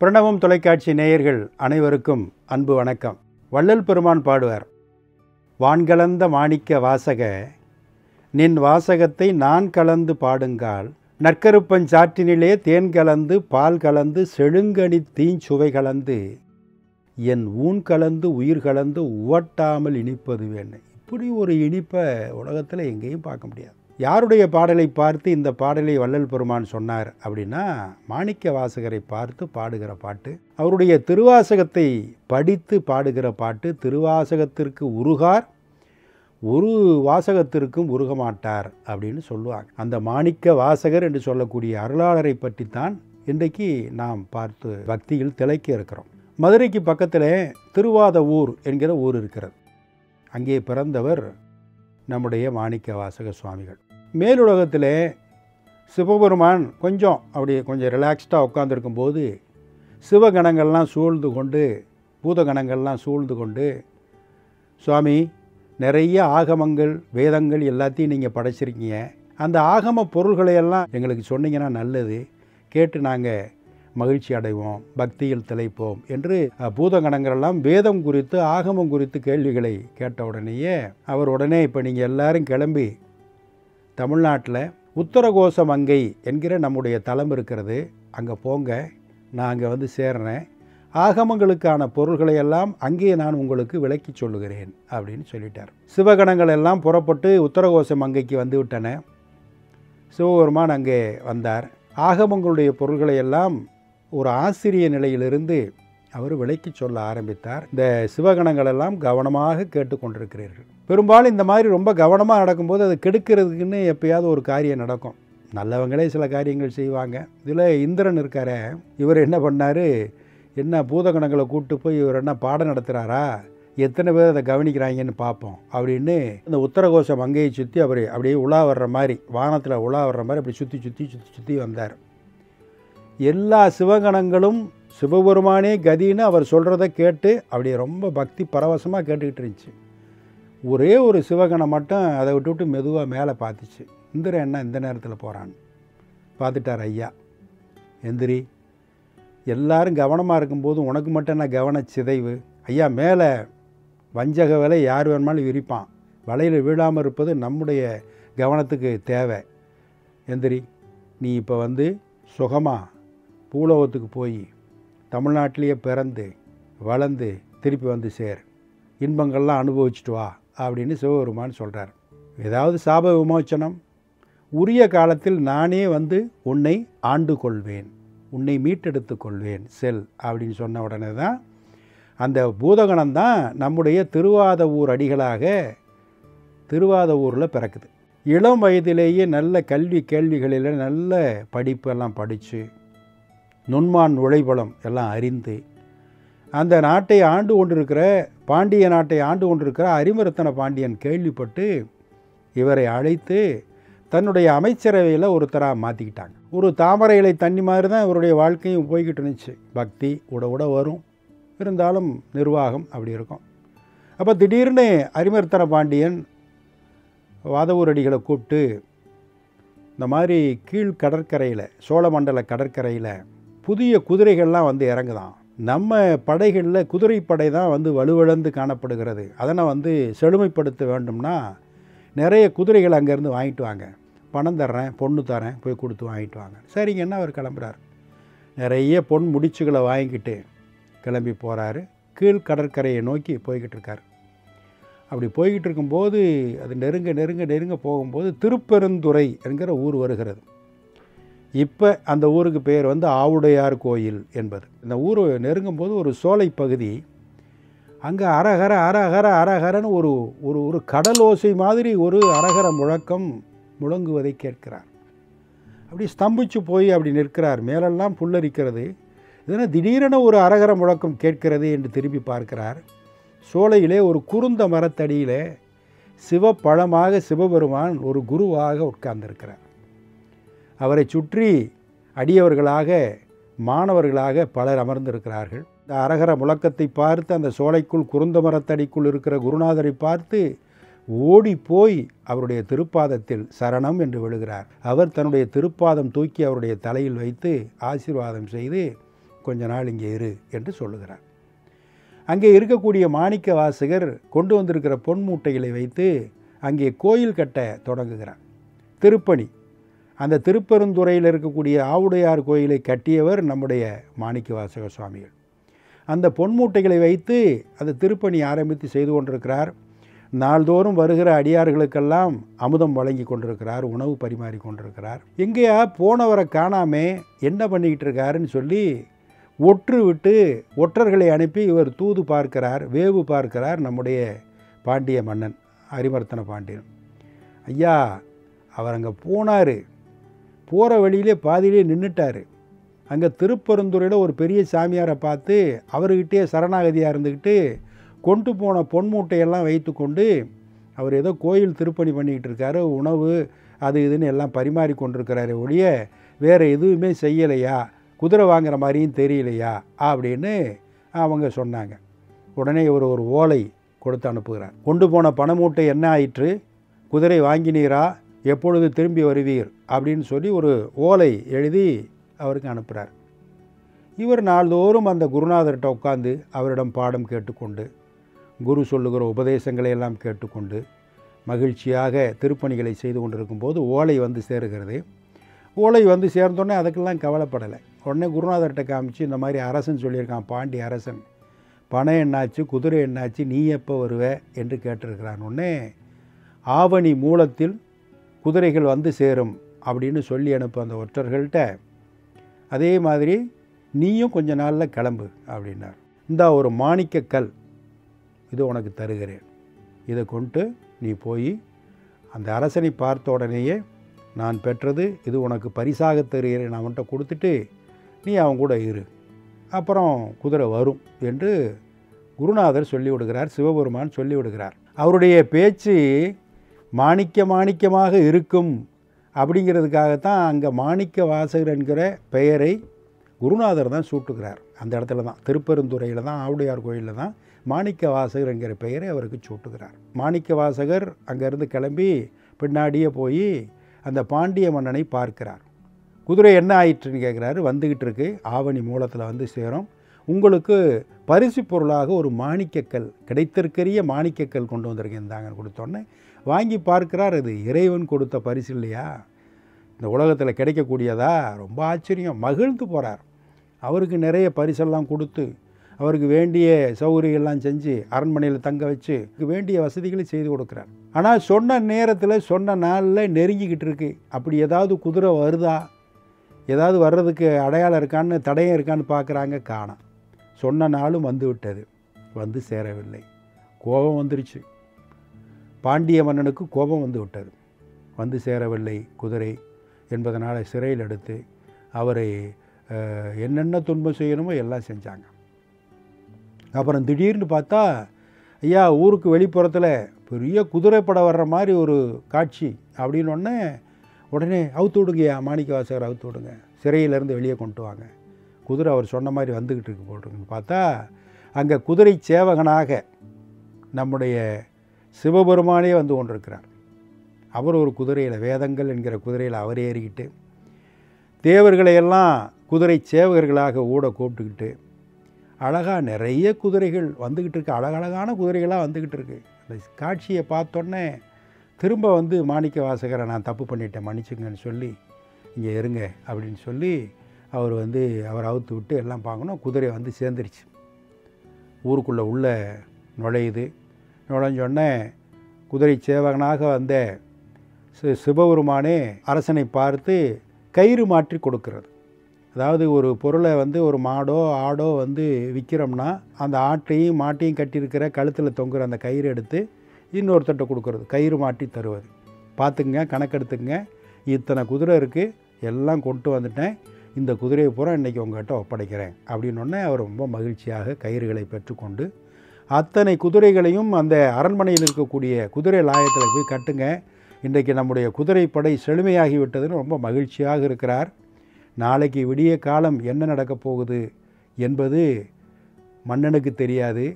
பிரணவம் தொலைக்காட்சி நேயர்கள் அனைவருக்கும் அன்பு வணக்கம். வள்ளல் பெருமான் பாடுவார். வான்கலந்த மாணிக்க வாசக நின் வாசகத்தை நான் கலந்து பாடுங்கால் நற்கருப்பஞ்சாற்றினிலே தேன் கலந்து பால் கலந்து செழுங்கனி தீஞ்சுவை கலந்து என் ஊன் கலந்து உயிர் கலந்து உவட்டாமல் இனிப்பது வேணும் இப்படி ஒரு இனிப்பை உலகத்தில் எங்கேயும் பார்க்க முடியாது. யாருடைய பாடலை பார்த்து இந்த பாடலை வள்ளல் பெருமான் சொன்னார் அப்படின்னா மாணிக்க வாசகரை பார்த்து பாடுகிற பாட்டு அவருடைய திருவாசகத்தை படித்து பாடுகிற பாட்டு திருவாசகத்திற்கு உருகார் ஒரு வாசகத்திற்கும் உருக மாட்டார் அப்படின்னு சொல்லுவாங்க. அந்த மாணிக்க வாசகர் என்று சொல்லக்கூடிய அருளாளரை பற்றித்தான் இன்றைக்கு நாம் பார்த்து பக்தியில் திளைக்க இருக்கிறோம். மதுரைக்கு பக்கத்தில் திருவாத ஊர் என்கிற ஊர் இருக்கிறது. அங்கே பிறந்தவர் நம்முடைய மாணிக்க வாசக சுவாமிகள். மேலுலகத்தில் சிவபெருமான் கொஞ்சம் அப்படி கொஞ்சம் ரிலாக்ஸ்டாக உட்காந்துருக்கும் போது சிவகணங்கள்லாம் சூழ்ந்து கொண்டு பூதகணங்கள்லாம் சூழ்ந்து கொண்டு சுவாமி நிறைய ஆகமங்கள் வேதங்கள் எல்லாத்தையும் நீங்கள் படைச்சிருக்கீங்க. அந்த ஆகம பொருள்களை எல்லாம் எங்களுக்கு சொன்னீங்கன்னா நல்லது. கேட்டு நாங்கள் மகிழ்ச்சி அடைவோம் பக்தியில் திளைப்போம் என்று பூதகணங்களெல்லாம் வேதம் குறித்து ஆகமம் குறித்து கேள்விகளை கேட்ட உடனேயே அவர் உடனே இப்போ நீங்கள் எல்லாரும் கிளம்பி தமிழ்நாட்டில் உத்தரகோச மங்கை என்கிற நம்முடைய தலம் இருக்கிறது. அங்கே போங்க நான் அங்கே வந்து சேர்றேன். ஆகமங்களுக்கான பொருள்களை எல்லாம் அங்கே நான் உங்களுக்கு விளக்கி சொல்லுகிறேன் அப்படின்னு சொல்லிட்டார். சிவகணங்கள் எல்லாம் புறப்பட்டு உத்தரகோச மங்கைக்கு வந்து விட்டன. சிவபெருமான் அங்கே வந்தார். ஆகமங்களுடைய பொருள்களை எல்லாம் ஒரு ஆசிரிய நிலையிலிருந்து அவர் விளக்கி சொல்ல ஆரம்பித்தார். இந்த சிவகணங்கள் எல்லாம் கவனமாக கேட்டுக்கொண்டிருக்கிறீர்கள் பெரும்பாலும் இந்த மாதிரி ரொம்ப கவனமாக நடக்கும்போது அது கெடுக்கிறதுக்குன்னு எப்பயாவது ஒரு காரியம் நடக்கும். நல்லவங்களே சில காரியங்கள் செய்வாங்க. இதில் இந்திரன் இருக்கார இவர் என்ன பண்ணார்? என்ன பூதகணங்களை கூப்பிட்டு போய் இவர் என்ன பாடம் நடத்துகிறாரா எத்தனை பேர் அதை கவனிக்கிறாங்கன்னு பார்ப்போம் அப்படின்னு இந்த உத்தரகோஷம் மங்கையை சுற்றி அவர் அப்படியே உலா வர்ற மாதிரி வானத்தில் உலா வர்ற மாதிரி அப்படி சுற்றி சுற்றி சுற்றி சுற்றி வந்தார். எல்லா சிவகணங்களும் சிவபெருமானே கதின்னு அவர் சொல்கிறத கேட்டு அப்படியே ரொம்ப பக்தி பரவசமாக கேட்டுக்கிட்டு இருந்துச்சு. ஒரே ஒரு சிவகனை மட்டும் அதை விட்டு விட்டு மெதுவாக மேலே பார்த்துச்சு. இந்திர என்ன இந்த நேரத்தில் போகிறான்னு பார்த்துட்டார் ஐயா. எந்திரி. எல்லாரும் கவனமாக இருக்கும்போது உனக்கு மட்டும் என்ன கவன சிதைவு? ஐயா மேலே வஞ்சக வலை யார் வேணுமாலும் விரிப்பான். வலையில் வீழாமல் இருப்பது நம்முடைய கவனத்துக்கு தேவை. எந்திரி. நீ இப்போ வந்து சுகமாக பூலோகத்துக்கு போய் தமிழ்நாட்டிலேயே பிறந்து வளர்ந்து திருப்பி வந்து சேர். இன்பங்கள்லாம் அனுபவிச்சுட்டு வா. அப்படின்னு சிவபெருமான் சொல்கிறார் ஏதாவது சாப விமோச்சனம்? உரிய காலத்தில் நானே வந்து உன்னை ஆண்டு கொள்வேன். உன்னை மீட்டெடுத்து கொள்வேன். செல் அப்படின்னு சொன்ன உடனே தான் அந்த பூதகணம் தான் நம்முடைய திருவாத ஊர் அடிகளாக திருவாத ஊரில் பிறக்குது. இளம் வயதிலேயே நல்ல கல்வி கேள்விகளில் நல்ல படிப்பெல்லாம் படித்து நுண்மான் நுழைபலம் எல்லாம் அறிந்து அந்த நாட்டை ஆண்டு கொண்டிருக்கிற பாண்டிய நாட்டை ஆண்டு கொண்டிருக்கிற அரிமரத்தன பாண்டியன் கேள்விப்பட்டு இவரை அழைத்து தன்னுடைய அமைச்சரவையில் ஒருத்தராக மாற்றிக்கிட்டாங்க ஒரு தாமரை இலை தண்ணி மாதிரி தான் இவருடைய வாழ்க்கையும் போய்கிட்டு இருந்துச்சு. பக்தி உட உட வரும். இருந்தாலும் நிர்வாகம் அப்படி இருக்கும். அப்போ திடீர்னு அரிமர்த்தன பாண்டியன் வாதவூரடிகளை கூப்பிட்டு இந்த மாதிரி கீழ் கடற்கரையில் சோழமண்டல கடற்கரையில் புதிய குதிரைகள்லாம் வந்து இறங்குதான். நம்ம படைகளில் குதிரைப்படை தான் வந்து வலுவிழந்து காணப்படுகிறது. அதனை வந்து செழுமைப்படுத்த வேண்டும்னா நிறைய குதிரைகள் அங்கேருந்து வாங்கிட்டு வாங்க. பணம் தர்றேன் பொண்ணு தரேன் போய் கொடுத்து வாங்கிட்டு வாங்க. சரிங்கன்னா அவர் கிளம்புறார்? நிறைய பொன் முடிச்சுகளை வாங்கிக்கிட்டு கிளம்பி போகிறாரு கீழ் கடற்கரையை நோக்கி போய்கிட்டு இருக்கார். அப்படி போய்கிட்டு இருக்கும்போது அது நெருங்க நெருங்க நெருங்க போகும்போது திருப்பெருந்துறை என்கிற ஊர் வருகிறது. இப்போ அந்த ஊருக்கு பேர் வந்து ஆவுடையார் கோயில் என்பது. இந்த ஊர் நெருங்கும் போது ஒரு சோலை பகுதி. அங்கே அரகர அரகர அரகரன்னு ஒரு ஒரு ஒரு கடலோசை மாதிரி ஒரு அரகர முழக்கம் முழங்குவதை கேட்கிறார். அப்படி ஸ்தம்பிச்சு போய் அப்படி நிற்கிறார். மேலெல்லாம் புல்லரிக்கிறது. இதனால் திடீரென ஒரு அரகர முழக்கம் கேட்கிறது என்று திரும்பி பார்க்கிறார். சோலையிலே ஒரு குறுந்த மரத்தடியிலே சிவப்பழமாக சிவபெருமான் ஒரு குருவாக உட்கார்ந்திருக்கிறார். அவரை சுற்றி அடியவர்களாக மாணவர்களாக பலர் அமர்ந்திருக்கிறார்கள். இந்த அரகர முழக்கத்தை பார்த்து அந்த சோலைக்குள் குருந்த மரத்தடிக்குள் இருக்கிற குருநாதரை பார்த்து ஓடி போய் அவருடைய திருப்பாதத்தில் சரணம் என்று விழுகிறார். அவர் தன்னுடைய திருப்பாதம் தூக்கி அவருடைய தலையில் வைத்து ஆசீர்வாதம் செய்து கொஞ்ச நாள் இங்கே இரு என்று சொல்லுகிறார். அங்கே இருக்கக்கூடிய மாணிக்க வாசகர் கொண்டு வந்திருக்கிற பொன் மூட்டைகளை வைத்து அங்கே கோயில் கட்ட தொடங்குகிறார். திருப்பணி. அந்த திருப்பெருந்துறையில் இருக்கக்கூடிய ஆவுடையார் கோயிலை கட்டியவர் நம்முடைய மாணிக்க வாசக சுவாமிகள். அந்த பொன்மூட்டைகளை வைத்து அந்த திருப்பணி ஆரம்பித்து செய்து கொண்டிருக்கிறார். நாள்தோறும் வருகிற அடியார்களுக்கெல்லாம் அமுதம் வழங்கி கொண்டிருக்கிறார் உணவு பரிமாறி கொண்டிருக்கிறார். எங்கேயா போனவரை காணாமே என்ன பண்ணிக்கிட்டு இருக்காருன்னு சொல்லி ஒற்று விட்டு ஒற்றர்களை அனுப்பி இவர் தூது பார்க்கிறார் வேவு பார்க்கிறார் நம்முடைய பாண்டிய மன்னன் அரிமர்த்தன பாண்டியன். ஐயா அவர் அங்கே போனார். போகிற வழியிலே பாதியிலே நின்றுட்டார் அங்கே திருப்பெருந்துறையில் ஒரு பெரிய சாமியாரை பார்த்து அவர்கிட்டே சரணாகதியாக இருந்துக்கிட்டு கொண்டு போன பொன்மூட்டையெல்லாம் வைத்து கொண்டு அவர் ஏதோ கோயில் திருப்பணி பண்ணிக்கிட்டு இருக்காரு உணவு அது இதுன்னு எல்லாம் பரிமாறி கொண்டிருக்கிறாரு ஒழிய வேறு எதுவுமே செய்யலையா? குதிரை வாங்குற மாதிரியும் தெரியலையா? அப்படின்னு அவங்க சொன்னாங்க. உடனே இவர் ஒரு ஓலை கொடுத்து அனுப்புகிறார். கொண்டு போன பணமூட்டை என்ன ஆயிற்று? குதிரை வாங்கினீரா? எப்பொழுது திரும்பி வருவீர்? அப்படின்னு சொல்லி ஒரு ஓலை எழுதி அவருக்கு அனுப்புகிறார் இவர் நாள்தோறும் அந்த குருநாதர்கிட்ட உட்காந்து அவரிடம் பாடம் கேட்டுக்கொண்டு குரு சொல்லுகிற உபதேசங்களை எல்லாம் கேட்டுக்கொண்டு மகிழ்ச்சியாக திருப்பணிகளை செய்து கொண்டிருக்கும் போது ஓலை வந்து சேருகிறது. ஓலை வந்து சேர்ந்தோடனே அதுக்கெல்லாம் கவலைப்படலை. உடனே குருநாதர்கிட்ட காமிச்சு இந்த மாதிரி அரசன் சொல்லியிருக்கான் பாண்டி அரசன். பணம் என்னாச்சு குதிரை என்னாச்சு நீ எப்போ வருவ? என்று கேட்டிருக்கிறான். உடனே ஆவணி மூலத்தில் குதிரைகள் வந்து சேரும் அப்படின்னு சொல்லி அனுப்பு அந்த ஒற்றர்கள்ட்ட அதே மாதிரி நீயும் கொஞ்ச நாளில் கிளம்பு அப்படின்னார். இந்த ஒரு மாணிக்க கல் இது உனக்கு தருகிறேன். இதை கொண்டு நீ போய் அந்த அரசனை பார்த்த உடனேயே நான் பெற்றது இது உனக்கு பரிசாக தருகிறேன் அவன்கிட்ட கொடுத்துட்டு நீ அவன் கூட இரு. அப்புறம் குதிரை வரும் என்று குருநாதர் சொல்லி விடுகிறார் சிவபெருமான் சொல்லி விடுகிறார் அவருடைய பேச்சு மாணிக்க மாணிக்கமாக இருக்கும் அப்படிங்கிறதுக்காகத்தான் அங்கே மாணிக்க வாசகர் என்கிற பெயரை குருநாதர் தான் சூட்டுகிறார். அந்த இடத்துல தான் திருப்பெருந்துறையில் தான் ஆவுடையார் கோயிலில் தான் மாணிக்க வாசகர் என்கிற பெயரை அவருக்கு சூட்டுகிறார். மாணிக்க வாசகர் அங்கேருந்து கிளம்பி பின்னாடியே போய் அந்த பாண்டிய மன்னனை பார்க்கிறார். குதிரை என்ன ஆயிற்றுன்னு கேட்குறாரு வந்துக்கிட்டு இருக்கு. ஆவணி மூலத்தில் வந்து சேரும். உங்களுக்கு பரிசு பொருளாக ஒரு மாணிக்கக்கல் கிடைத்திருக்கிற மாணிக்கக்கல் கொண்டு வந்திருக்கேன் தாங்க கொடுத்தோன்னே வாங்கி பார்க்கிறார் அது இறைவன் கொடுத்த பரிசு இல்லையா? இந்த உலகத்தில் கிடைக்கக்கூடியதா? ரொம்ப ஆச்சரியம். மகிழ்ந்து போகிறார் அவருக்கு நிறைய பரிசெல்லாம் கொடுத்து அவருக்கு வேண்டிய சௌகரியெல்லாம் செஞ்சு அரண்மனையில் தங்க வச்சு வேண்டிய வசதிகளை செய்து கொடுக்குறார். ஆனால் சொன்ன நேரத்தில் சொன்ன நாளில் நெருங்கிக்கிட்டு இருக்கு. அப்படி ஏதாவது குதிரை வருதா? ஏதாவது வர்றதுக்கு அடையாளம் இருக்கான்னு தடையம் இருக்கான்னு பார்க்குறாங்க காணாம். சொன்ன நாளும் வந்து விட்டது. வந்து சேரவில்லை. கோபம் வந்துருச்சு. பாண்டிய மன்னனுக்கு கோபம் வந்து விட்டது. வந்து சேரவில்லை குதிரை என்பதனால் சிறையில் எடுத்து அவரை என்னென்ன துன்பம் செய்யணுமோ எல்லாம் செஞ்சாங்க. அப்புறம் திடீர்னு பார்த்தா ஐயா ஊருக்கு வெளிப்புறத்தில் பெரிய குதிரைப்படம் வர்ற மாதிரி ஒரு காட்சி அப்படின்னு உடனே உடனே அவுத்து விடுங்கய்யா மாணிக்க வாசகர் அவுத்து விடுங்க. சிறையிலேருந்து வெளியே கொண்டு வாங்க. குதிரை அவர் சொன்ன மாதிரி வந்துக்கிட்டு இருக்கு போட்டிருக்குன்னு பார்த்தா அங்கே குதிரை சேவகனாக நம்முடைய சிவபெருமானே வந்து கொண்டிருக்கிறார். அவர் ஒரு குதிரையில் வேதங்கள் என்கிற குதிரையில் அவர் ஏறிக்கிட்டு தேவர்களை எல்லாம் குதிரை சேவகர்களாக ஊட கூப்பிட்டுக்கிட்டு அழகாக நிறைய குதிரைகள் வந்துக்கிட்டு இருக்கு. அழகழகான குதிரைகளாக வந்துக்கிட்டு இருக்கு. அந்த காட்சியை பார்த்தோன்னே திரும்ப வந்து மாணிக்க வாசகரை நான் தப்பு பண்ணிட்டேன் மன்னிச்சுங்கன்னு சொல்லி இங்கே இருங்க அப்படின்னு சொல்லி அவர் வந்து அவர் அவுத்து விட்டு எல்லாம் பார்க்கணும். குதிரை வந்து சேர்ந்துருச்சு. ஊருக்குள்ளே உள்ள நுழையுது. நுழைஞ்சோடனே குதிரை சேவகனாக வந்த சி சிவபெருமானே அரசனை பார்த்து கயிறு மாற்றி கொடுக்கிறது. அதாவது ஒரு பொருளை வந்து ஒரு மாடோ ஆடோ வந்து விற்கிறோம்னா அந்த ஆட்டையும் மாட்டையும் கட்டியிருக்கிற கழுத்தில் தொங்குற அந்த கயிறு எடுத்து இன்னொருத்தட்ட கொடுக்கறது. கயிறு மாட்டி தருவது. பார்த்துக்குங்க கணக்கெடுத்துக்குங்க. இத்தனை குதிரை இருக்குது எல்லாம் கொண்டு வந்துட்டேன். இந்த குதிரையை பூரா இன்றைக்கி உங்கள்கிட்ட ஒப்படைக்கிறேன். அப்படின்னொடனே அவர் ரொம்ப மகிழ்ச்சியாக கயிறுகளை பெற்றுக்கொண்டு அத்தனை குதிரைகளையும் அந்த அரண்மனையில் இருக்கக்கூடிய குதிரை லாயத்தில் போய் கட்டுங்க. இன்றைக்கு நம்முடைய குதிரைப்படை செழுமையாகிவிட்டதுன்னு ரொம்ப மகிழ்ச்சியாக இருக்கிறார். நாளைக்கு விடிய காலம் என்ன நடக்கப் போகுது என்பது மன்னனுக்கு தெரியாது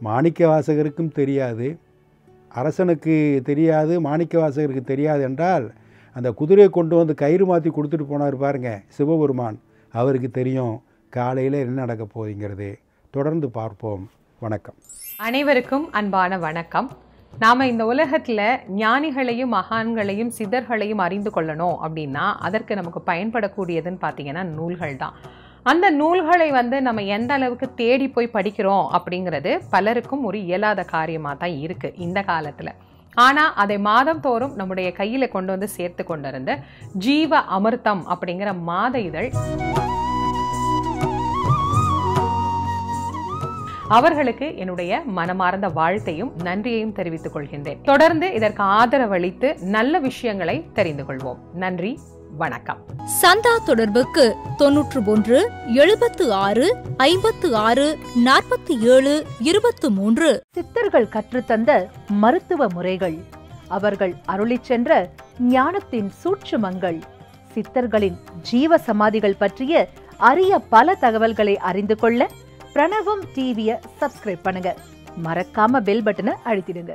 மாணிக்க வாசகருக்கும் தெரியாது. அரசனுக்கு தெரியாது மாணிக்க வாசகருக்கு தெரியாது என்றால் அந்த குதிரையை கொண்டு வந்து கயிறு மாற்றி கொடுத்துட்டு போனார் பாருங்க சிவபெருமான். அவருக்கு தெரியும் காலையில் என்ன நடக்க போகுதுங்கிறது. தொடர்ந்து பார்ப்போம். வணக்கம். அனைவருக்கும் அன்பான வணக்கம். நாம இந்த உலகத்துல ஞானிகளையும் மகான்களையும் சித்தர்களையும் அறிந்து கொள்ளணும் அப்படின்னா அதற்கு நமக்கு பயன்படக்கூடியதுன்னு பார்த்தீங்கன்னா நூல்கள் தான். அந்த நூல்களை வந்து நம்ம எந்த அளவுக்கு தேடி போய் படிக்கிறோம் அப்படிங்கிறது பலருக்கும் ஒரு இயலாத காரியமாக தான் இருக்கு இந்த காலத்துல. ஆனா அதை மாதந்தோறும் நம்முடைய கையில் கொண்டு வந்து சேர்த்து கொண்டிருந்த ஜீவ அமிர்தம் அப்படிங்கிற மாத இதழ் அவர்களுக்கு என்னுடைய மனமார்ந்த வாழ்த்தையும் நன்றியையும் தெரிவித்துக் கொள்கின்றேன். தொடர்ந்து இதற்கு ஆதரவளித்து நல்ல விஷயங்களை தெரிந்து கொள்வோம். நன்றி வணக்கம். சந்தா தொடர்புக்கு தொன்னூற்று ஒன்று எழுபத்து ஆறு ஐம்பத்து ஆறு நாற்பத்தி ஏழு இருபத்து மூன்று. சித்தர்கள் கற்றுத்தந்த மருத்துவ முறைகள். அவர்கள் அருளிச் சென்ற ஞானத்தின் சூட்சுமங்கள். சித்தர்களின் ஜீவ சமாதிகள் பற்றிய அரிய பல தகவல்களை அறிந்து கொள்ள பிரணவம் டிவியை சப்ஸ்கிரைப் பண்ணுங்க. மறக்காம பெல் பட்டனை அழுத்திடுங்க.